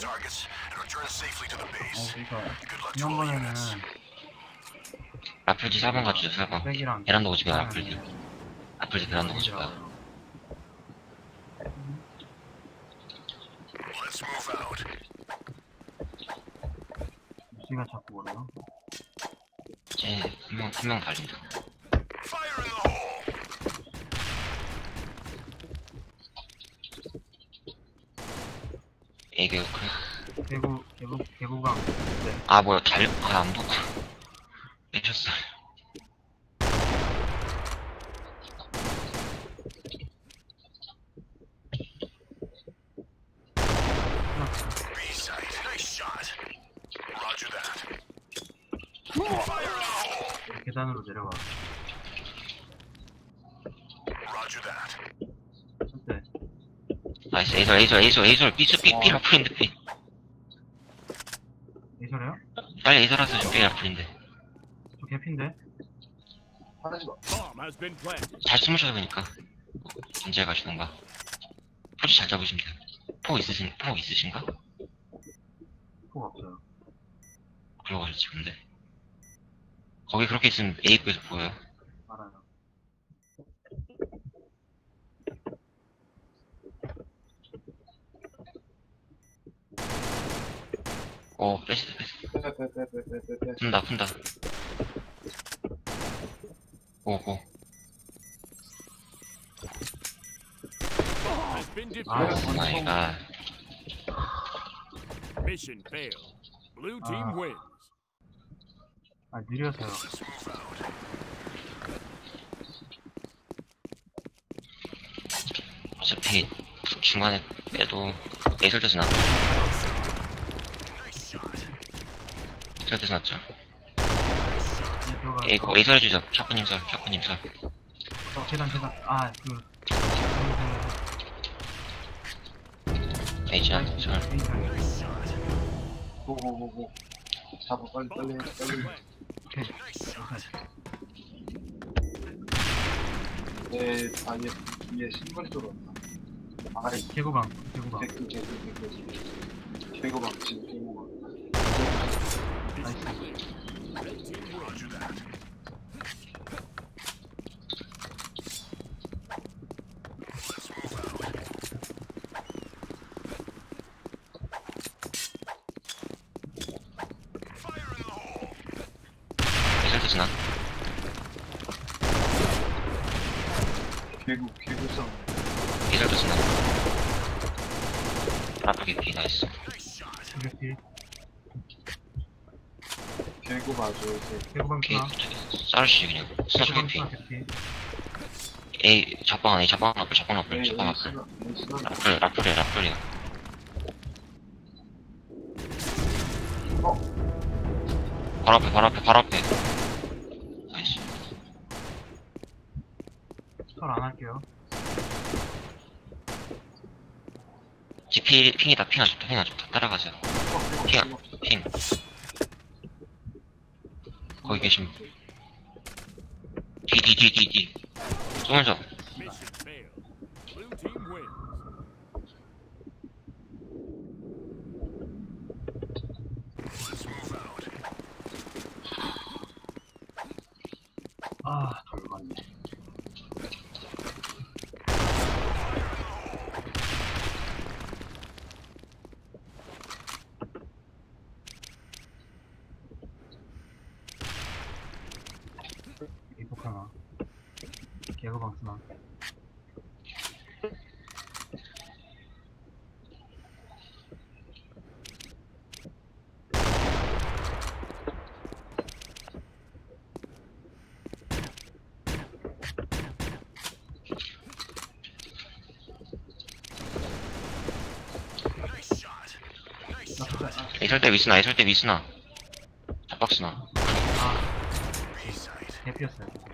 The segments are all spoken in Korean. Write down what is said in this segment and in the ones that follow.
targets and return safely to the 어, base. 그러니까 Good luck to all units. 라플지 4번 가주죠 4번 백이랑 베란다 오지 마요 라플지 라플지 베란다 오지 백이라고요. Let's move out. 지가 자꾸 뭐래요? 쟤한명 한명 달린다 애교 그 개구 개구 개구강 네. 아 뭐야 달려 아안 보고 빼셨어 B site. Nice shot. Roger that. Fire in the hole. 계단으로 내려가. Roger that. 한때 나이스 에이설 에이설 에이설 에이설 삐스 삐삐 라플인데 삐 이소래요? 빨리 에이설하서 좀삐 라플인데 저 개피인데? Bomb has been planted. 잘 숨으셔야 되니까 언제 가시던가 포지 잘 잡으시면 돼요 포 있으신 포 있으신가? 포가 없어요. 그러고 가셨지 근데 거기 그렇게 있으면 A급에서 보여요. 오 빼시 빼시 푼다 푼다 Ah, failed. Blue team Ah. wins. 아 느려서요. 어차피 중간에 빼도 Nice shot. 에이설돼서 났죠 네, 들어가. 에이 거 에이설 해주죠 샤프님 설 샤프님 설 어, 계단 계단. 아 그. 에이지한 설 Nice shot. 고고고고 잡아 빨리 빨리 빨리. 오케이. Nice shot. 내 아예 위에 신발이 들어왔다 아이 개구방 개구방. 개그 개그 개고방 지금 개고방 나이스. Red team wins. Roger that. Let's move out. Fire in the hole. 에이설돼서 나. 개구 개구 싸움 에이설돼서 나. 라프게 피 나이스. 개피. 개구 맞아 이제. 개구방 피 스나. 싸르시 그냥. 스나 개구방 피 스나 개피. 에이 잡방 안에 잡방 앞에 잡방 에이 잡방 에이 앞에 스나 에이 스나 라플 라플이야 라플이야. 바로 앞에 바로 앞에 바로 앞에 nice 설 안 할게요. GP ping이다. ping 아쉽다. ping 아쉽다. 따라가세요 ping, ping. 거기 계신 뒤뒤뒤뒤뒤 쏘면서 Mission failed. Blue team wins. Let's move out. 아 돌봤네. 이폭 하나. 개구방 스나. Nice shot. Nice 나 shot. 진짜 아, 에이설 때 미스나 에이설 때 미스나 잡박스나 아. 개피였어요.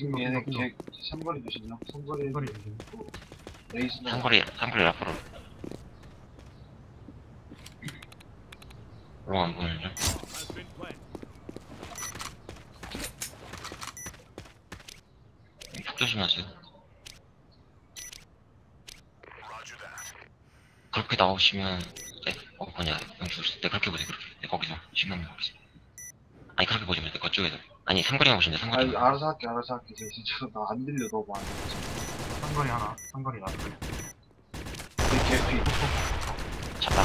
지금 얘네 개 삼거리 주시나 삼거리 이거리 주세요. 에이 스나 한거리 한거리 앞으로. 보이죠 been planted. 폭 조심하세요. 그렇게 나오시면 네, 어 뭐냐 영수 네 그렇게 보세요. 그렇게. 네, 거기서. 신나면 거기서. 아니 그렇게 보지 마세요 그쪽에서 아니 보시면 돼 아니 삼거리 알아서 할게 알아서 할게. 쟤 진짜 나 안 들려 너무 안 들려. 상거리 하나, 상거리 라플. 내 개피. 잡다.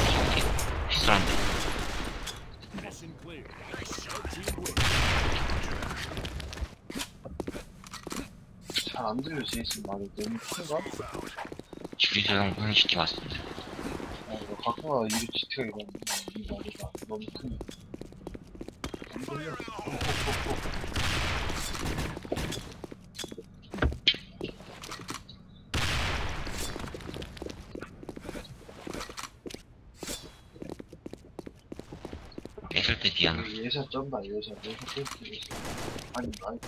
Red team wins. 잘안 들려 제이슨 말이. 너무 큰가? 주리정 형식이 왔습니다 어, 나 가끔가다 이리 지트가 이러는데 이 말이 나 너무 크 깼을 때 여기 예샷 쩐다 예샷 예샷 쩐다 예샷 아니 아니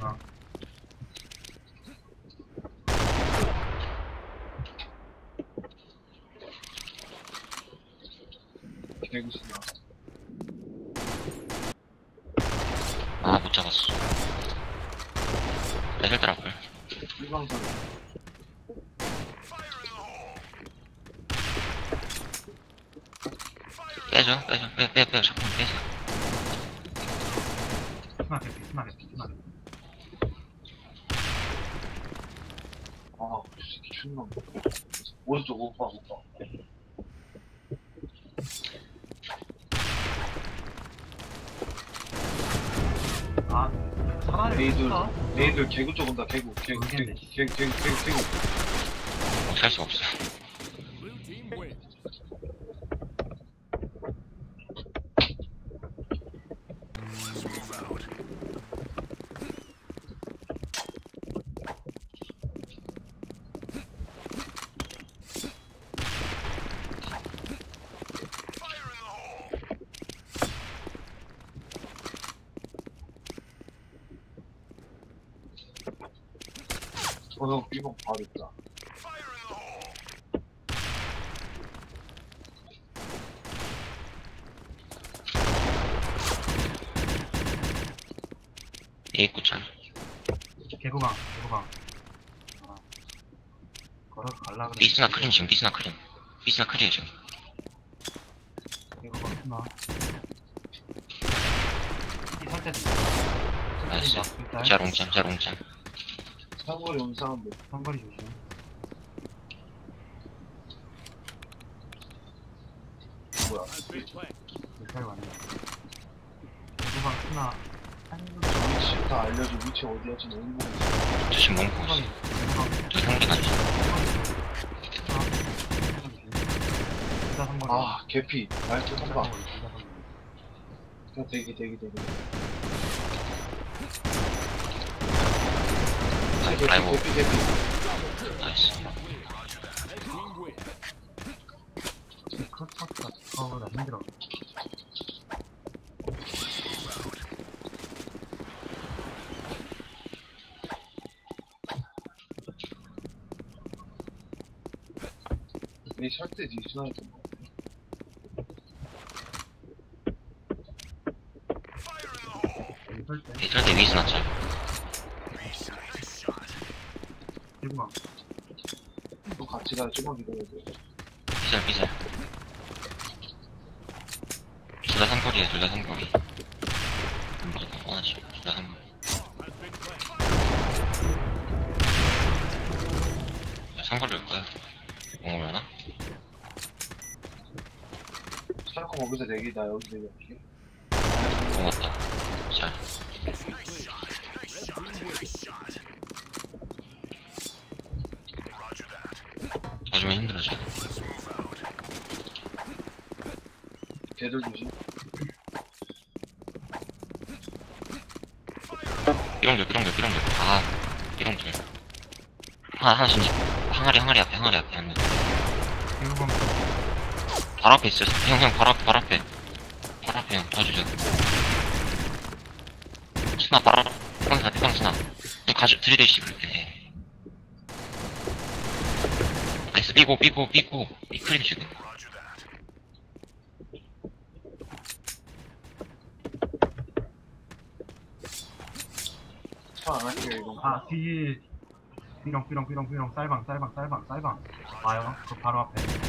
하나. 개구스나 아 못 잡았어 깼을 때 라플 일방선 빼줘 빼줘 빼빼빼 잠깐 빼줘 스나 개피, 스나 개피, 스나 개피. 아 새끼 존나 오른쪽 오빠 오빠 아, 차라리 레이들? 레이들 개구 쪽 온다 개구 개구 개구. 개구 개구 개구 개구 어, 살 수가 없어 어형 삐방 바로 있다 A 입구창 개구방, 개구방. 아. 걸어 갈라 그래. 비스나 크림 지금 비스나 크림 비스나 크림이에요 지금 개구방 스나. 이살 때도 나이스 있어. 자 롱짱 자 롱짱 사거리 온 사람들 상거리 조심. 뭐야. 몇살 왔네. 스나. 한 위치 다 알려줘 위치 어디야 지금 어디 보고 있어 조심 롱 보고. 있어 저 둘다 상거리. 아 개피 말투 한방 대기 대기 대기 아이- 개피 아이고 개피 개피 나이스 Red team wins. 크로스파스가 저거보다 힘들어. 내 설때 뒤순하니까 여기 설 때. 이럴 때 위스 났죠 가야 좀만 기다려야 돼. 피살 피살 둘다 상거리에 둘다 무조건 뻔하지 둘다 상거리. Has been planted. 상거리 올 거야 옹으려나? 살코 거기서 내기 나 여기서 내기 옹 왔다 잘 Mission clear. Red team wins. 져주면 힘들어져 걔들 조심. 삐롱들 삐롱들 삐롱들 아 삐롱들 하나 하나씩 이제 항아리 항아리 앞에 항아리 앞에 한명 개구방 바로 앞에 있어. 형형 바로 앞에 바로 앞에. 바로 앞에 형 봐주죠 스나 바로 앞. 대방스나 대방스나. 좀 가져 들이대시 그렇게. 나이스. 삐고 삐고 삐고. 삐크림 지금 차안 할게요 이거 아, 뒤. 삐렁, 삐렁, 삐렁, 삐렁, 쌀방, 쌀방, 쌀방, 쌀방. 와요. 그 바로 앞에.